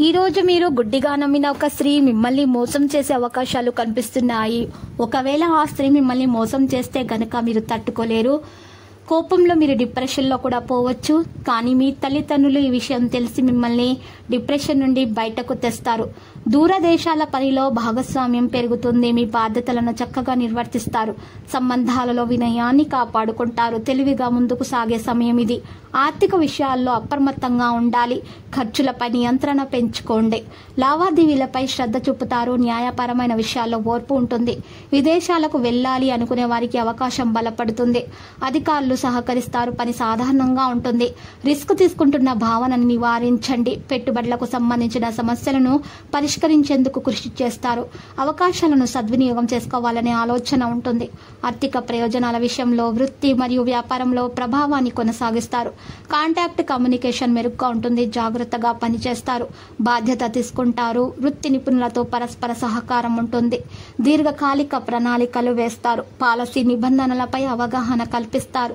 ఈ రోజు మీరు గుడ్డిగా నమ్మిన ఒక స్త్రీ మిమ్మల్ని మోసం చేసే అవకాశాలు కనిపిస్తున్నాయి. ఒకవేళ ఆ స్త్రీ మిమ్మల్ని మోసం చేస్తే గనక మీరు తట్టుకోలేరు. కోపంలో మీరు డిప్రెషన్లో కూడా పోవచ్చు. కానీ మీ తల్లిదండ్రులు ఈ విషయం తెలిసి మిమ్మల్ని డిప్రెషన్ నుండి బయటకు తెస్తారు. దూరదేశాల పనిలో భాగస్వామ్యం పెరుగుతుంది. మీ బాధ్యతలను చక్కగా నిర్వర్తిస్తారు. సంబంధాలలో వినయాన్ని కాపాడుకుంటారు. తెలివిగా ముందుకు సాగే సమయం ఇది. ఆర్థిక విషయాల్లో అప్రమత్తంగా ఉండాలి. ఖర్చులపై నియంత్రణ పెంచుకోండి. లావాదేవీలపై శ్రద్ధ చూపుతారు. న్యాయపరమైన విషయాల్లో ఓర్పు ఉంటుంది. విదేశాలకు వెళ్ళాలి అనుకునే వారికి అవకాశం బలపడుతుంది. అధికారులు సహకరిస్తారు. పని సాధారణంగా ఉంటుంది. రిస్క్ తీసుకుంటున్న భావనను నివారించండి. పెట్టుబడులకు సంబంధించిన సమస్యలను పరిష్కరించేందుకు కృషి చేస్తారు. అవకాశాలను సద్వినియోగం చేసుకోవాలనే ఆలోచన ఉంటుంది. ఆర్థిక ప్రయోజనాల విషయంలో వృత్తి మరియు వ్యాపారంలో ప్రభావాన్ని కొనసాగిస్తారు. కాంటాక్ట్ కమ్యూనికేషన్ మెరుగ్గా ఉంటుంది. జాగ్రత్తగా పనిచేస్తారు. బాధ్యత తీసుకుంటారు. వృత్తి నిపుణులతో పరస్పర సహకారం ఉంటుంది. దీర్ఘకాలిక ప్రణాళికలు వేస్తారు. పాలసీ నిబంధనలపై అవగాహన కల్పిస్తారు.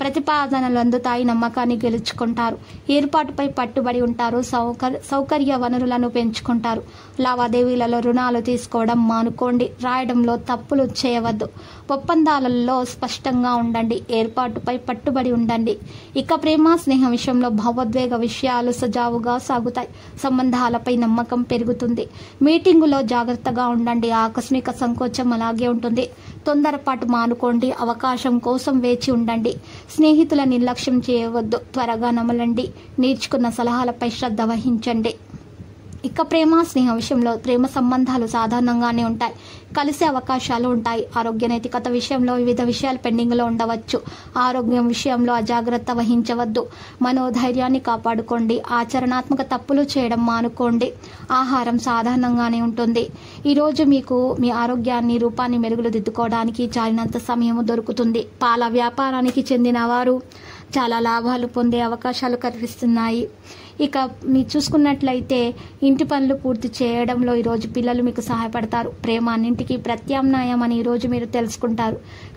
ప్రతిపాదనలు అందుతాయి నమ్మకాన్ని గెలుచుకుంటారు. ఏర్పాటుపై పట్టుబడి ఉంటారు సౌకర్ సౌకర్య వనరులను పెంచుకుంటారు. లావాదేవీలలో రుణాలు తీసుకోవడం మానుకోండి రాయడంలో తప్పులు చేయవద్దు. ఒప్పందాలలో స్పష్టంగా ఉండండి ఏర్పాటుపై పట్టుబడి ఉండండి. ఇక ప్రేమ స్నేహం విషయంలో భావోద్వేగ విషయాలు సజావుగా సాగుతాయి. సంబంధాలపై నమ్మకం పెరుగుతుంది. మీటింగులో జాగ్రత్తగా ఉండండి ఆకస్మిక సంకోచం అలాగే ఉంటుంది. తొందరపాటు మానుకోండి అవకాశం కోసం వేచి ఉండండి. స్నేహితుల నిర్లక్ష్యం చేయవద్దు. త్వరగా నమలండి. నేర్చుకున్న సలహాలపై శ్రద్ధ వహించండి. ఇక ప్రేమ స్నేహ విషయంలో ప్రేమ సంబంధాలు సాధారణంగానే ఉంటాయి. కలిసే అవకాశాలు ఉంటాయి. ఆరోగ్య నైతికత విషయంలో వివిధ విషయాలు పెండింగ్లో ఉండవచ్చు. ఆరోగ్యం విషయంలో అజాగ్రత్త వహించవద్దు. మనోధైర్యాన్ని కాపాడుకోండి. ఆచరణాత్మక తప్పులు చేయడం మానుకోండి. ఆహారం సాధారణంగానే ఉంటుంది. ఈరోజు మీకు మీ ఆరోగ్యాన్ని రూపాన్ని మెరుగులు దిద్దుకోవడానికి చాలినంత సమయం దొరుకుతుంది. పాల వ్యాపారానికి చెందిన వారు చాలా లాభాలు పొందే అవకాశాలు కనిపిస్తున్నాయి. ఇక మీరు చూసుకున్నట్లయితే ఇంటి పనులు పూర్తి చేయడంలో ఈరోజు పిల్లలు మీకు సహాయపడతారు. ప్రేమ అన్నింటికి ప్రత్యామ్నాయం అని ఈరోజు మీరు తెలుసుకుంటారు.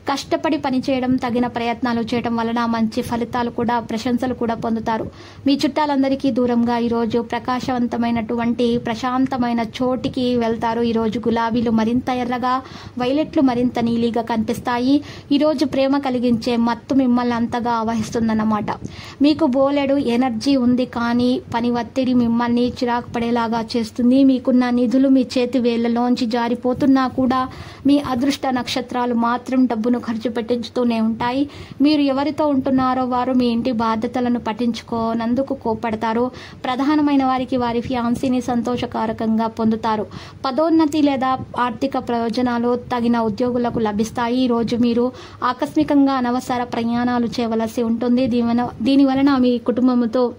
కష్టపడి పనిచేయడం తగిన ప్రయత్నాలు చేయడం వలన మంచి ఫలితాలు కూడా ప్రశంసలు కూడా పొందుతారు. మీ చుట్టాలందరికీ దూరంగా ఈరోజు ప్రకాశవంతమైనటువంటి ప్రశాంతమైన చోటికి వెళ్తారు. ఈరోజు గులాబీలు మరింత ఎర్రగా వైలెట్లు మరింత నీలిగా కనిపిస్తాయి. ఈరోజు ప్రేమ కలిగించే మత్తు మిమ్మల్ని అంతగా ఆవహిస్తుందన్నమాట మీకు బోలెడు ఎనర్జీ ఉంది కానీ పని ఒత్తిడి మిమ్మల్ని చిరాకు పడేలాగా చేస్తుంది. మీకున్న నిధులు మీ చేతి వేళ్ళలోంచి జారిపోతున్నా కూడా మీ అదృష్ట నక్షత్రాలు మాత్రం డబ్బును ఖర్చు పెట్టించుతూనే ఉంటాయి. మీరు ఎవరితో ఉంటున్నారో వారు మీ ఇంటి బాధ్యతలను పట్టించుకోనందుకు కోపడతారు ప్రధానమైన వారికి వారి ఫ్యాన్సీని సంతోషకారకంగా పొందుతారు. పదోన్నతి లేదా ఆర్థిక ప్రయోజనాలు తగిన ఉద్యోగులకు లభిస్తాయి. ఈ రోజు మీరు ఆకస్మికంగా అనవసర ప్రయాణాలు చేయవలసి ఉంటుంది. దీని దీని వలన మీ కుటుంబంతో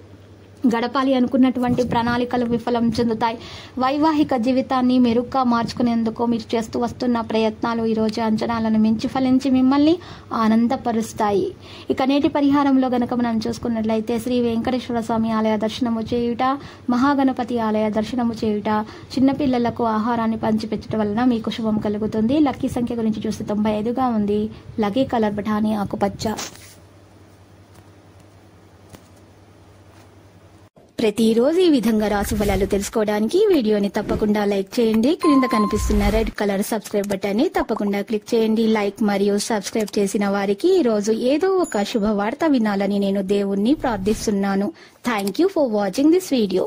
గడపాలి అనుకున్నటువంటి ప్రణాళికలు విఫలం చెందుతాయి. వైవాహిక జీవితాన్ని మెరుగ్గా మార్చుకునేందుకు మీరు చేస్తూ వస్తున్న ప్రయత్నాలు ఈరోజు అంచనాలను మించి ఫలించి మిమ్మల్ని ఆనందపరుస్తాయి. ఇక నేటి పరిహారంలో గనక మనం చూసుకున్నట్లయితే శ్రీ వెంకటేశ్వర స్వామి ఆలయ దర్శనము చేయుట మహాగణపతి ఆలయ దర్శనము చేయుట చిన్నపిల్లలకు ఆహారాన్ని పంచిపెట్టడం వలన మీకు శుభం కలుగుతుంది. లక్కీ సంఖ్య గురించి చూస్తే తొంభై ఐదుగా ఉంది. లక్కీ కలర్ బఠానీ ఆకుపచ్చ. ప్రతిరోజు ఈ విధంగా రాశి ఫలాలు తెలుసుకోవడానికి వీడియోని తప్పకుండా లైక్ చేయండి. క్రింద కనిపిస్తున్న రెడ్ కలర్ సబ్స్క్రైబ్ బటన్ని తప్పకుండా క్లిక్ చేయండి. లైక్ మరియు సబ్స్క్రైబ్ చేసిన వారికి ఈ రోజు ఏదో ఒక శుభవార్త వినాలని నేను దేవుణ్ణి ప్రార్థిస్తున్నాను. Thank you for watching this video